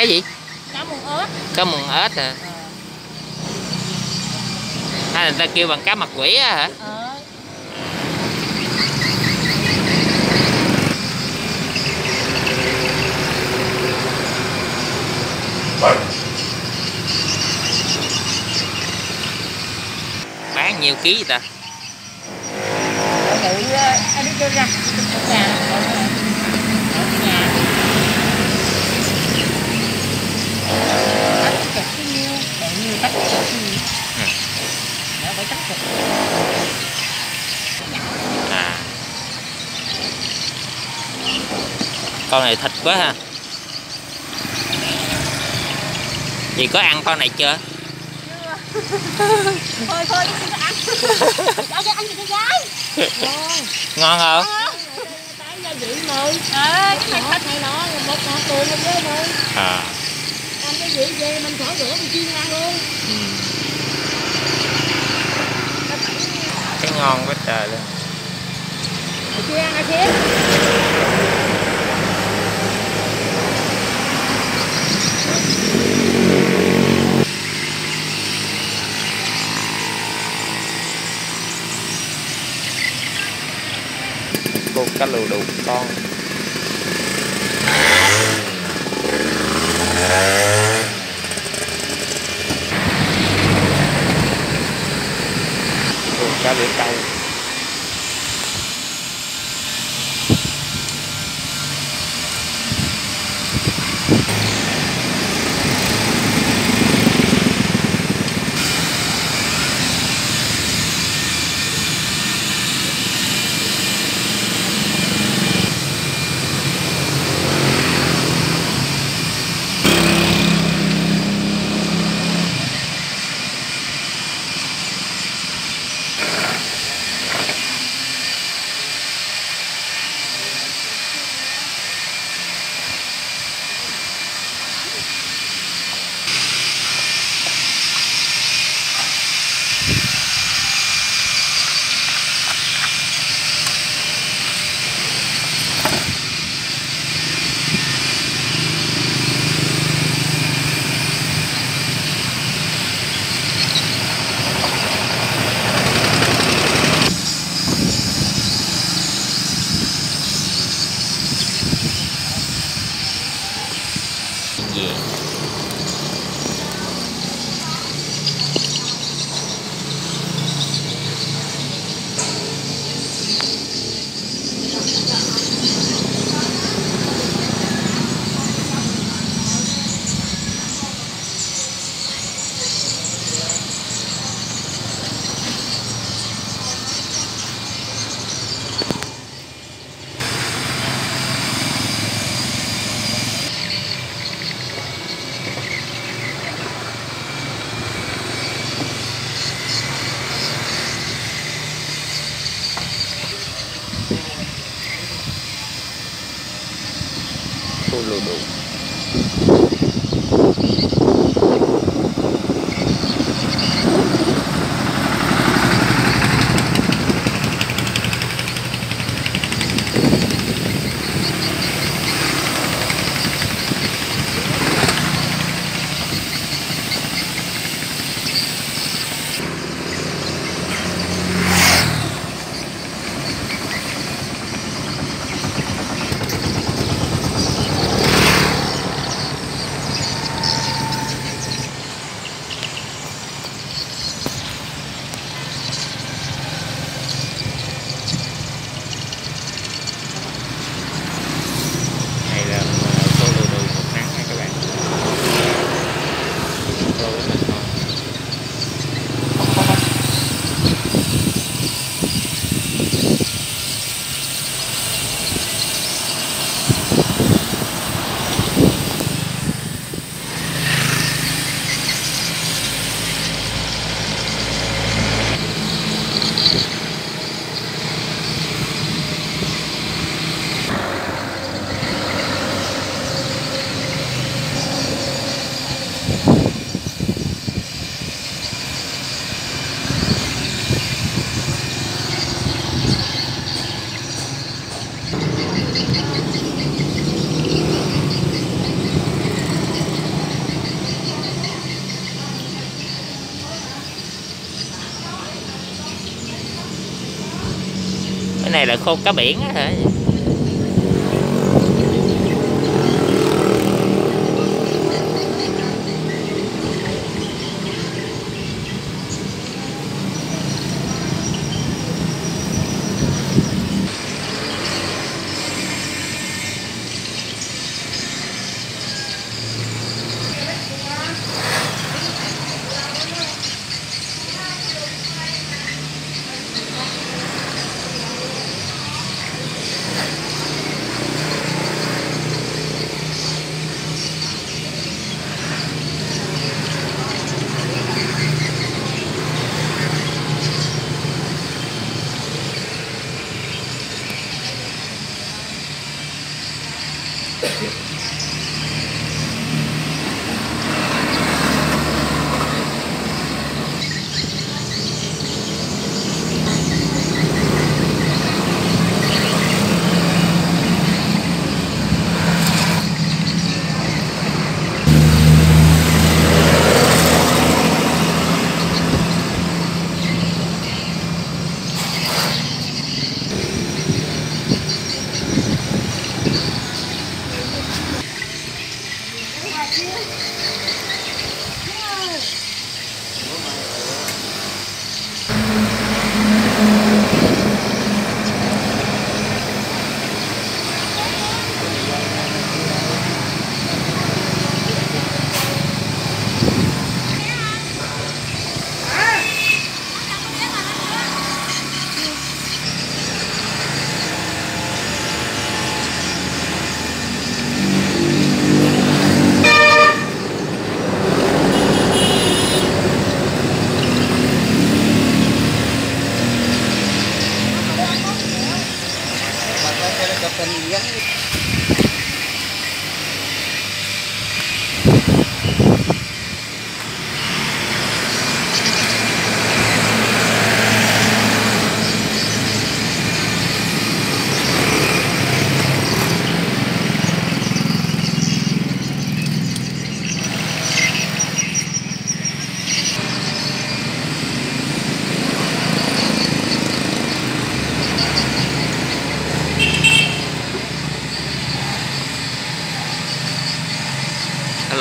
cái gì? Cá muôn ớt cá mừng ếch hả? Hay là người ta kêu bằng cá mặt quỷ á hả? Ờ. Bán nhiều ký vậy ta? Tự anh đi cho ra ở nhà ở nhà tắt chụp cái nhiêu tự nhiên tắt chụp cái nhiêu Ừ. Nó phải tắt chụp à con này thịt quá ha. Gì có ăn con này chưa? Thôi thôi đi ăn. Cho cho anh chị cái gái ngon không ờ mời à. Ăn cái gì về mình khỏi rửa mình chiên ăn luôn. Ừ. cái ngon quá trời luôn. Mình chiên ăn hả xếp cô cá lù đục con. Cô cá lưỡi câu cô này là khô cá biển á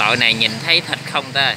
hả này nhìn thấy thịt không ta?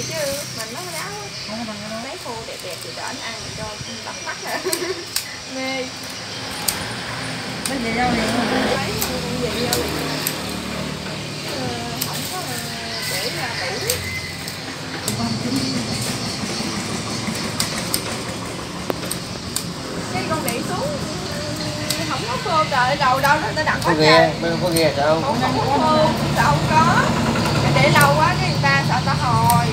Này chứ mà nó ráo Không bằng cái đó. mấy khô đẹp đẹp thì đỡ anh ăn cho bắt mắt nè mê. Mấy về rau liền vô liền Ờ, không có ờ, để ra tủ cái con điện xuống không có khô trời đầu đâu nó đã đặng có quá ghe trời bên có ghe sao không không có khô sao không có. Để lâu quá cái người ta sợ ta hồi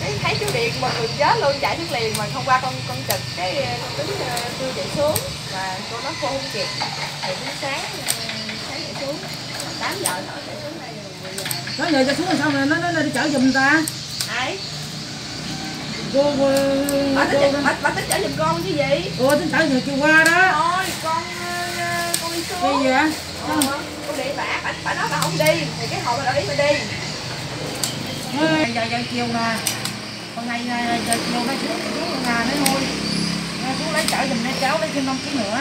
cái thấy chú điện một người chết luôn chạy xuống liền mà không qua con con trực cái ờ, con tính ờ, kêu chạy xuống mà con nó khô không kịp thì đến sáng ờ, sáng chạy xuống 8 giờ nó chạy xuống đây rồi 10 giờ cho xuống làm sao mà nó nó đi chở giùm ta. ai Cô cô bà cô tính bà, bà tính chở giùm con chứ gì Ủa tính chở giùm chiều qua đó. thôi con ờ, con đi xuống Đi vậy? Ờ, con điện bà bà, bà nói bà không đi thì cái hồi bà đợi bà đi giờ giờ chiều nè. Còn ngày này giờ chiều nó xuống xuống nhà nữa thôi. Nó xuống lấy chở giùm để cháu lấy thêm 5 kg nữa.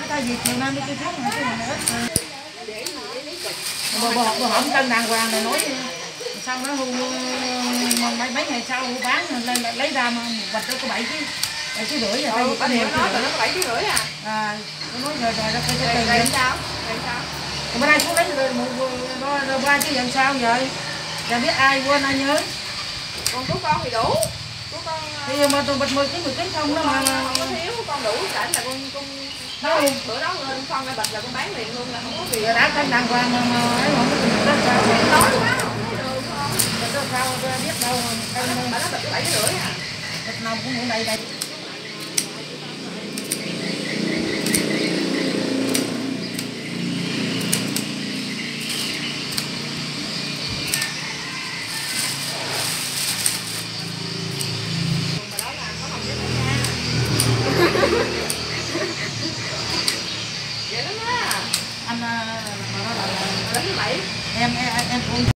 Nó ta về chiều nay mới kêu xuống cái nữa. gì lấy chụp Bò bò bò hổm cân đàng hoàng rồi nói xong nó hưu mấy mấy ngày sau bán lên lấy, lấy ra mà bạch nó có bảy ký bảy ký rưỡi rồi ừ, điện đều nói là nó bảy ký rưỡi à à nó nói rồi rồi nó phải rồi cho rồi tiền sao rồi sao bữa nay xuống lấy rồi nó nó ba chứ làm sao vậy giờ biết ai quên ai nhớ. Còn của con thì đủ. Của con thì mà tôi bịch mười ký mười ký không đó con mà. không có thiếu con đủ cảnh là con con đâu? bữa đó lên con ra bịch là con bán liền luôn là không có giờ đã cân đàng hoàng mà ấy không có đất sao nói quá không thấy đường không? Sao biết đâu bà nó bảy cái rưỡi à. Bịch nào cũng cũng đầy đầy